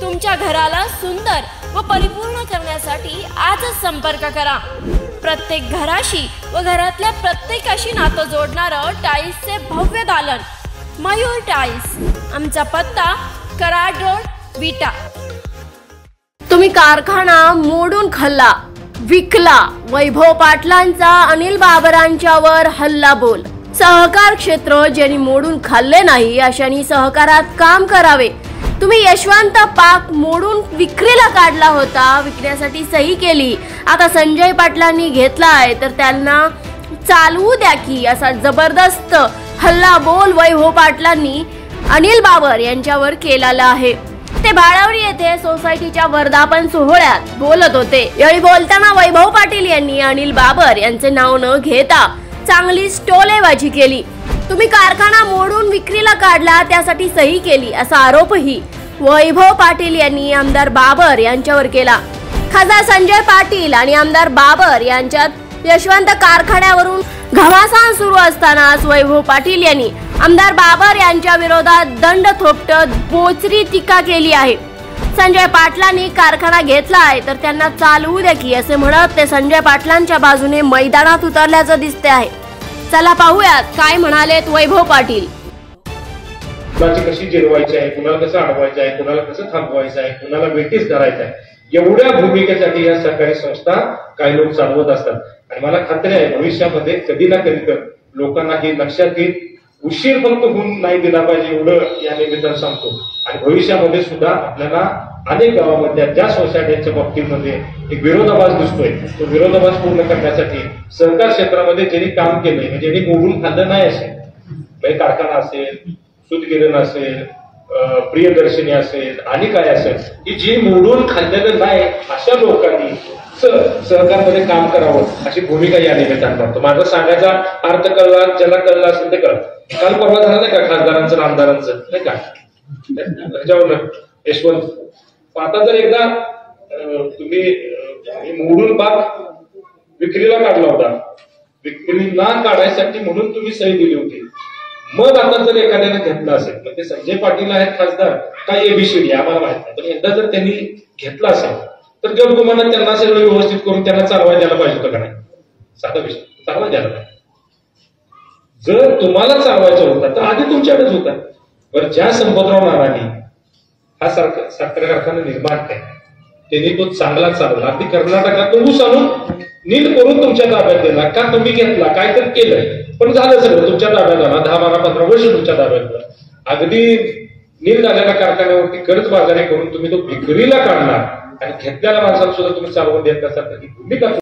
तुमच्या घराला सुंदर व परिपूर्ण करण्यासाठी आजच संपर्क करा. प्रत्येक घराशी व घरातल्या प्रत्येकाशी नातं जोडणारं टाईल्सचे भव्य दालन. मयूर टाईल्स आमचा पत्ता कराड रोड विटा. तुम्ही कारखाना मोडून खाल्ला विकला. वैभव पाटलांचा अनिल बाबरांच्यावर हल्ला बोल. सहकार क्षेत्र ज्यांनी मोडून खाल्ले नाही अशांनी सहकारात काम करावे. तुम्ही यशवंत पाक मोडून विक्रीला काढला होता विकण्यासाठी सही केली. आता संजय पाटलांनी घेतला आहे तर त्यांना चालवू द्या की असा जबरदस्त हल्ला बोल वैभव पाटलांनी अनिल बाबर यांच्यावर केलेला आहे. ते भाडावरी येथे सोसायटीच्या वर्धापन सोहळ्यात बोलत होते. यावेळी बोलताना वैभव पाटील यांनी अनिल बाबर यांचे नाव न घेता चांगली स्टोलेबाजी केली. तुम्ही कारखाना मोडून विक्रीला काढला त्यासाठी सही केली असा आरोपही वैभव पाटील यांनी आमदार बाबर यांच्यावर केला. खासदार संजय पाटील आणि आमदार बाबर यांच्यात यशवंत कारखान्यावरून घमासान सुरू असतानाच वैभव पाटील यांनी आमदार बाबर यांच्या विरोधात दंड थोपटत बोचरी टीका केली आहे. संजय पाटलांनी कारखाना घेतला आहे तर त्यांना चालवू द्या की असे म्हणत ते संजय पाटलांच्या बाजूने मैदानात उतरल्याचं दिसते आहे. चला पाहूयात काय म्हणालेत वैभव पाटील. कुणाची कशी जिरवायची आहे कुणाला कसं अडवायचं आहे कुणाला कसं थांबवायचं आहे कुणाला वेटीस करायचं आहे एवढ्या भूमिकेसाठी या सरकारी संस्था काही लोक चालवत असतात. आणि मला खात्री आहे भविष्यामध्ये कधी ना कधी तर लोकांना हे लक्षात येईल उशीर फक्त होऊन नाही दिला पाहिजे एवढं या निमित्तानं सांगतो. आणि भविष्यामध्ये सुद्धा आपल्याला अनेक गावामधल्या ज्या सोसायट्यांच्या बाबतीमध्ये एक विरोधाभास दिसतोय तो विरोधाभास पूर्ण करण्यासाठी सहकार क्षेत्रामध्ये ज्यांनी काम केलंय म्हणजे ज्यांनी मोडून खाल्लं नाही असेल म्हणजे कारखाना असेल सुतगिरण असेल प्रियदर्शनी असेल आणि काय असेल की जी मोडून खाल्लेलं नाही अशा लोकांनी सहकारमध्ये काम करावं अशी भूमिका या निमित्तानं करतो. माझा सांगायचा अर्थ कळला ज्याला कळला असेल ते कळ काल परवा झालं नाही का खासदारांचं आमदारांचं नाही का? त्याच्यावर यशवंत. आता जर एकदा तुम्ही मोडून पाक विक्रीला काढला होता. विक्रीला काढायसाठी म्हणून तुम्ही सही दिली होती. मग आता जर एखाद्याने घेतलं असेल म्हणजे ते संजय पाटील आहेत खासदार काय एबीसीडी आम्हाला माहीत नाही. पण एकदा जर त्यांनी घेतलं असेल तर तुम्हाला त्यांना सगळं व्यवस्थित करून त्यांना चालवायला द्यायला पाहिजे होतं का नाही? साधा विषय. चालवा द्यायला पाहिजे. जर तुम्हाला चालवायचं होता तर आधी तुमच्याकडेच होता. बरं ज्या संपतराव नानांनी हा सरकार साखर कारखाना निर्माण केला त्यांनी तो चांगला चालवला. अगदी कर्नाटकात तो ऊस आणून नीट करून तुमच्या ताब्यात दिला. का तुम्ही घेतला? काय तर केलं पण झालं सगळं तुमच्या ताब्यात आला. दहा बारा पंधरा वर्ष तुमच्या ताब्यात अगदी नीट झालेल्या कारखान्यावरती कर्ज बाजारी करून तुम्ही तो विक्रीला काढला. आणि घेतलेल्या माणसाला सुद्धा तुम्ही चालवून देत असाल तर ही भूमिका